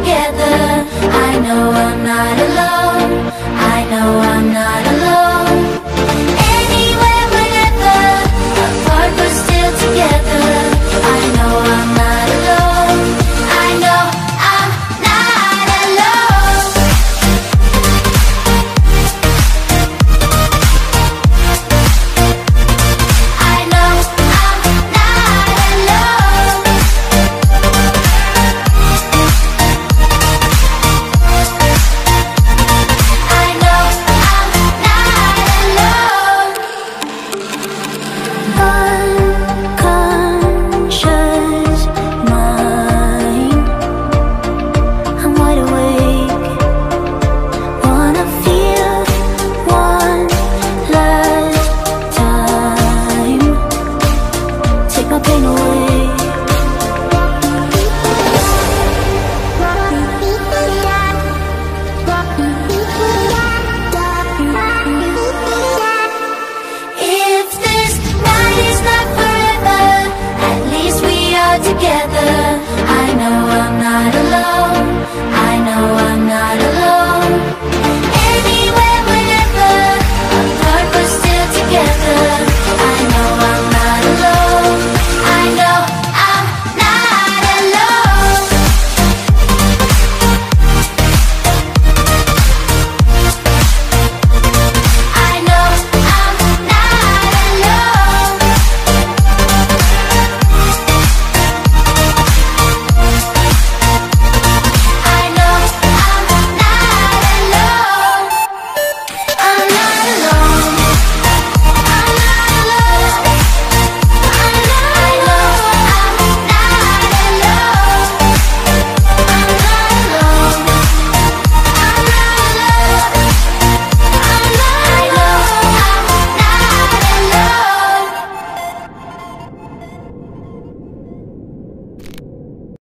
together. I know I'm not alone. I know I'm not.